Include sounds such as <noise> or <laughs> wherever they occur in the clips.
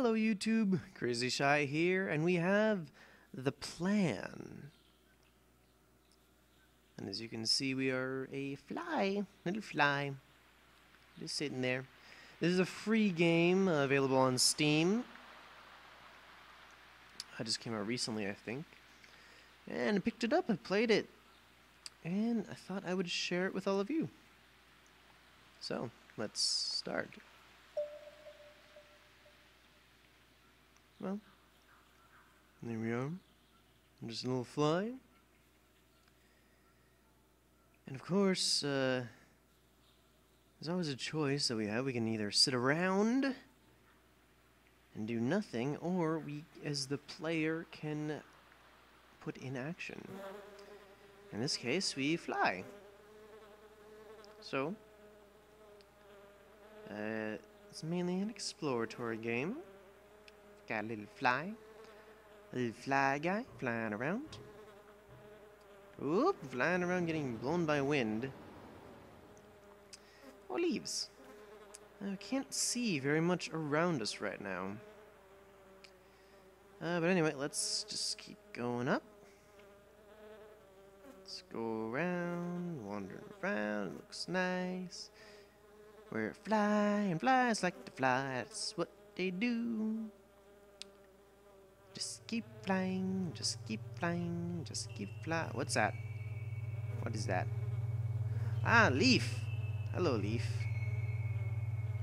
Hello YouTube, CraizyShy here, and we have the plan. And as you can see, we are a fly, little fly, just sitting there. This is a free game uh, available on Steam. I just came out recently, I think. And I picked it up and played it. And I thought I would share it with all of you. So, let's start. Well, there we are. I'm just a little fly. And of course, uh, there's always a choice that we have. We can either sit around and do nothing, or we, as the player, can put in action. In this case, we fly. So, uh, it's mainly an exploratory game. Got a little fly. A little fly guy flying around. Oop, flying around getting blown by wind. Oh, leaves. I can't see very much around us right now. Uh, but anyway, let's just keep going up. Let's go around, wandering around, looks nice. We're flying, flies like to fly, that's what they do. Just keep flying, just keep flying, just keep flying. What's that? What is that? Ah, leaf. Hello, leaf.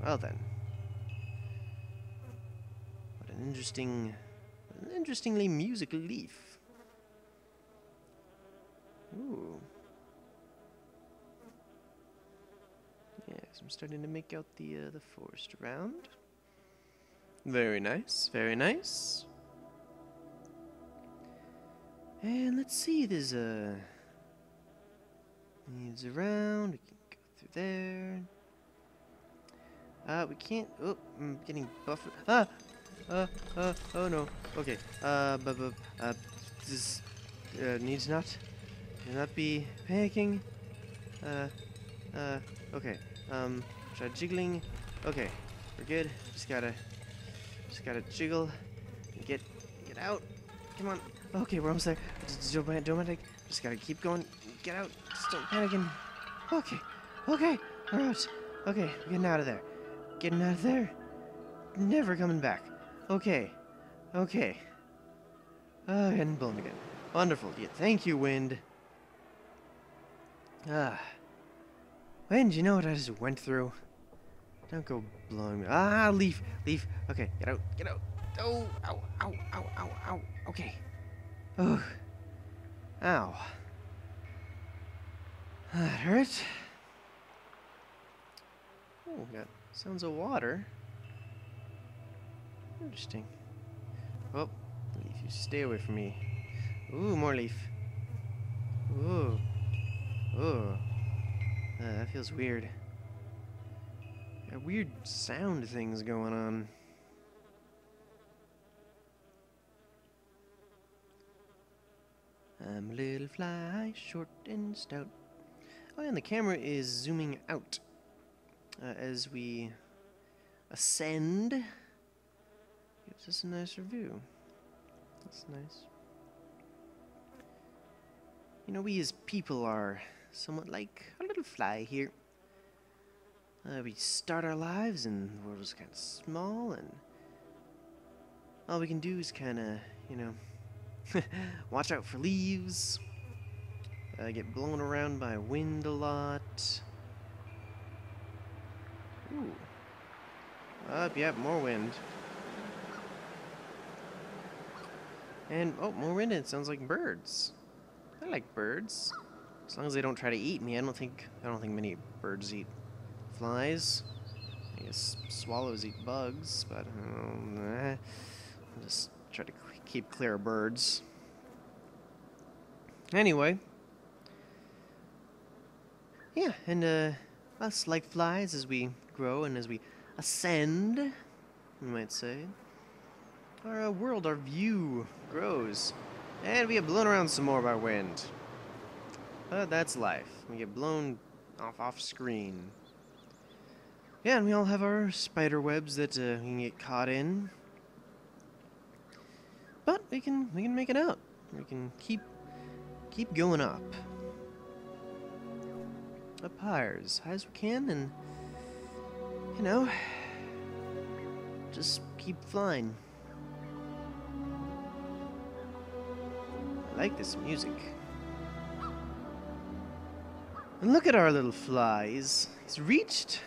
Well then. What an interesting, an interestingly musical leaf. Ooh. Yes, I'm starting to make out the uh, the forest around. Very nice, very nice. And let's see, there's a leaves around. We can go through there. Uh, we can't. Oh, I'm getting buffed. Ah, uh, uh, oh no. Okay. Uh, but, but uh, this uh, needs not, need not be panicking. Uh, uh, okay. Um, try jiggling. Okay, we're good. Just gotta, just gotta jiggle. Get, get out. Come on. Okay, we're almost there. Don't panic. Don't panic. Just gotta keep going. Get out. Just don't panic. And okay, okay, we're out. Okay, getting out of there. Getting out of there. Never coming back. Okay, okay. Ah, uh, getting blown again. Wonderful. Yeah, thank you, wind. Ah. Wind, you know what I just went through? Don't go blowing me. Ah, leaf, leaf. Okay, get out, get out. Oh, ow, ow, ow, ow, ow. Okay. Oh. Ow. That hurt. Oh, got sounds of water. Interesting. Oh, leaf, you stay away from me. Ooh, more leaf. Ooh. Ooh. Uh, that feels weird. Got weird sound things going on. I'm a little fly, short and stout. Oh, and the camera is zooming out uh, as we ascend. Gives us a nicer view. That's nice. You know, we as people are somewhat like a little fly here. Uh, we start our lives and the world is kind of small and all we can do is kind of, you know, <laughs> Watch out for leaves. Uh, get blown around by wind a lot. Ooh. Up, yep, more wind. And, oh, more wind, it sounds like birds. I like birds. As long as they don't try to eat me, I don't think, I don't think many birds eat flies. I guess swallows eat bugs, but, um, eh. just try to keep clear of birds. Anyway. Yeah, and uh, us like flies as we grow and as we ascend, you might say. Our uh, world, our view grows. And we get blown around some more by wind. But that's life. We get blown off off screen. Yeah, and we all have our spider webs that uh, we can get caught in. But we can we can make it out. We can keep keep going up. Up higher, as high as we can, and you know, just keep flying. I like this music. And look at our little fly. He's, reached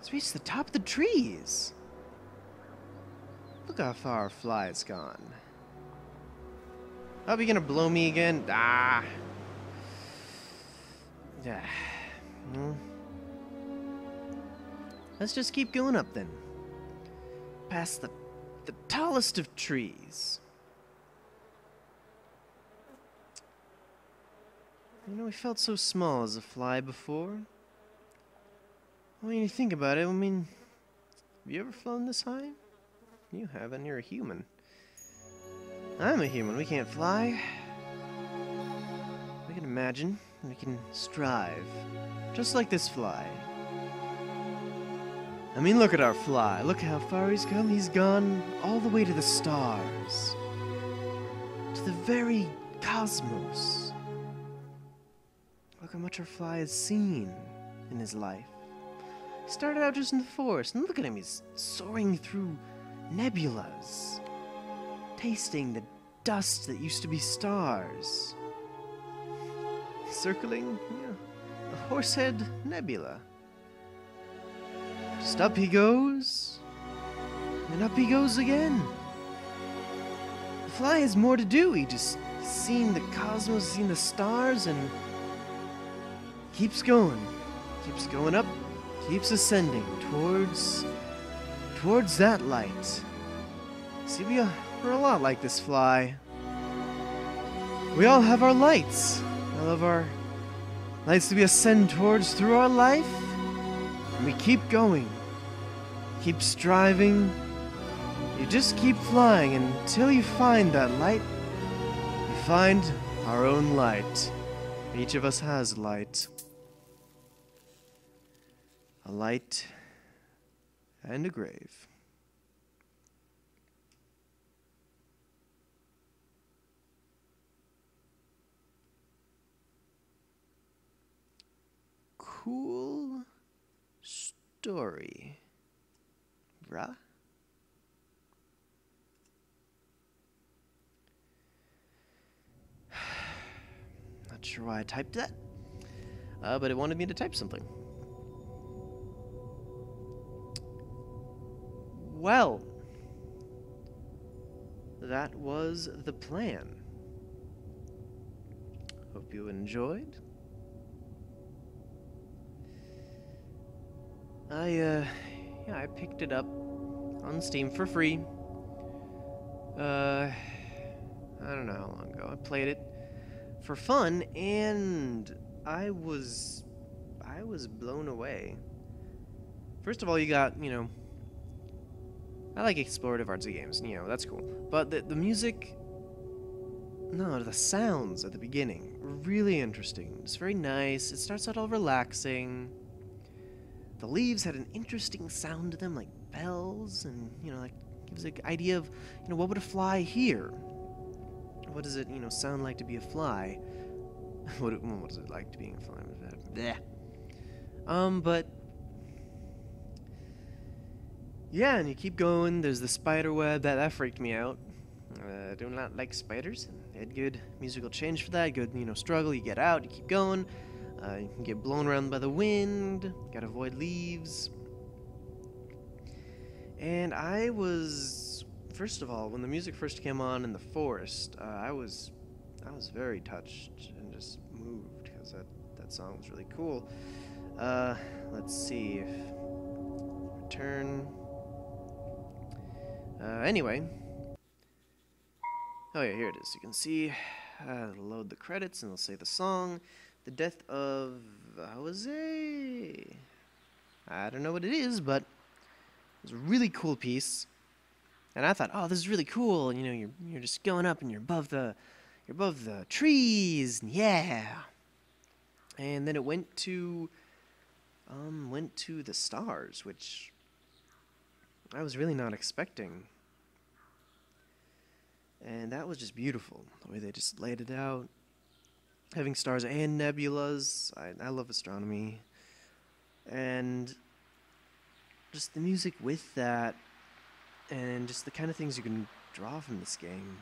he's reached the top of the trees. Look how far our fly has gone. Are we gonna blow me again? Ah. Yeah. Let's just keep going up then. Past the the tallest of trees. You know, we felt so small as a fly before. When you think about it, I mean, have you ever flown this high? You haven't, you're a human. I'm a human, we can't fly. We can imagine, we can strive. Just like this fly. I mean, look at our fly. Look how far he's come. He's gone all the way to the stars. To the very cosmos. Look how much our fly has seen in his life. He started out just in the forest, and look at him. He's soaring through nebulas, tasting the dust that used to be stars. Circling, yeah, the Horsehead Nebula. Just up he goes, and up he goes again. The fly has more to do. He just seen the cosmos, seen the stars, and keeps going, keeps going up, keeps ascending towards towards that light. See, we are, we're a lot like this fly. We all have our lights. All of our lights that we ascend towards through our life. And we keep going. Keep striving. You just keep flying until you find that light. You find our own light. Each of us has light. A light and a grave. Cool story, bruh. <sighs> Not sure why I typed that, uh, but it wanted me to type something. Well, that was the plan. Hope you enjoyed. I, uh, yeah, I picked it up on Steam for free. Uh, I don't know how long ago. I played it for fun, and I was, I was blown away. First of all, you got, you know, I like explorative artsy games, you know, that's cool. But the, the music, no, the sounds at the beginning really interesting. It's very nice. It starts out all relaxing. The leaves had an interesting sound to them, like bells, and, you know, like gives an idea of, you know, what would a fly hear? What does it, you know, sound like to be a fly? <laughs> what, what is it like to be a fly? Bleh. Um, but yeah, and you keep going. There's the spider web. That, that freaked me out. Uh, I do not like spiders. They had good musical change for that. Good, you know, struggle. You get out. You keep going. Uh, you can get blown around by the wind. Gotta avoid leaves. And I was, first of all, when the music first came on in the forest, uh, I was, I was very touched and just moved because that that song was really cool. Uh, let's see. If return. Uh, anyway. Oh yeah, here it is. You can see, uh, load the credits and it'll say the song. The death of Jose. I don't know what it is, but it was a really cool piece. And I thought, oh, this is really cool. You know, you're you're just going up and you're above the you're above the trees. Yeah. And then it went to um went to the stars, which I was really not expecting. And that was just beautiful, the way they just laid it out. Having stars and nebulas. I, I love astronomy. And just the music with that, and just the kind of things you can draw from this game.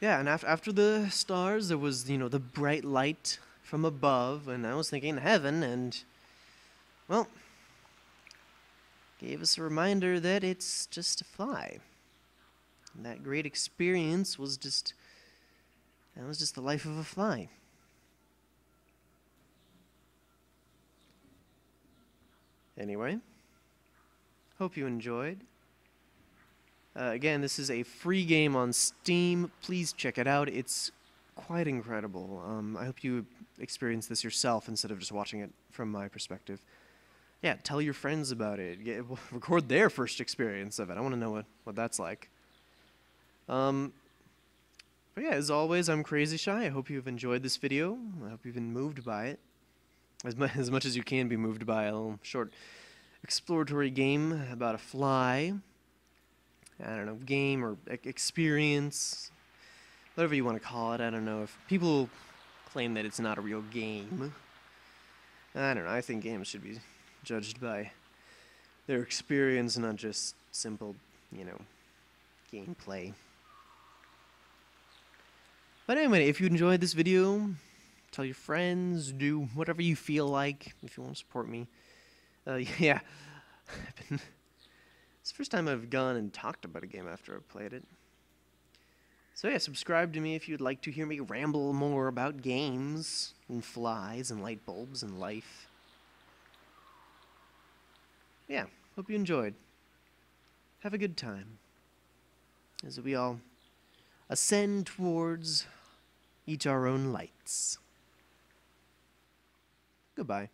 Yeah, and after, after the stars, there was, you know, the bright light from above, and I was thinking heaven, and, well, gave us a reminder that it's just a fly. And that great experience was just, that was just the life of a fly. Anyway, hope you enjoyed. Uh, again, this is a free game on Steam. Please check it out. It's quite incredible. Um, I hope you experience this yourself instead of just watching it from my perspective. Yeah, tell your friends about it. <laughs> Record their first experience of it. I want to know what, what that's like. Um, but yeah, as always, I'm CraizyShy. I hope you've enjoyed this video. I hope you've been moved by it. As, mu- <laughs> as much as you can be moved by a little short exploratory game about a fly. I don't know, game or experience, whatever you want to call it. I don't know if people claim that it's not a real game. I don't know. I think games should be judged by their experience, not just simple, you know, gameplay. But anyway, if you enjoyed this video, tell your friends, do whatever you feel like if you want to support me. Uh, <laughs> yeah, it's the first time I've gone and talked about a game after I've played it. So yeah, subscribe to me if you'd like to hear me ramble more about games and flies and light bulbs and life. Yeah, hope you enjoyed. Have a good time as we all ascend towards each our own lights. Goodbye.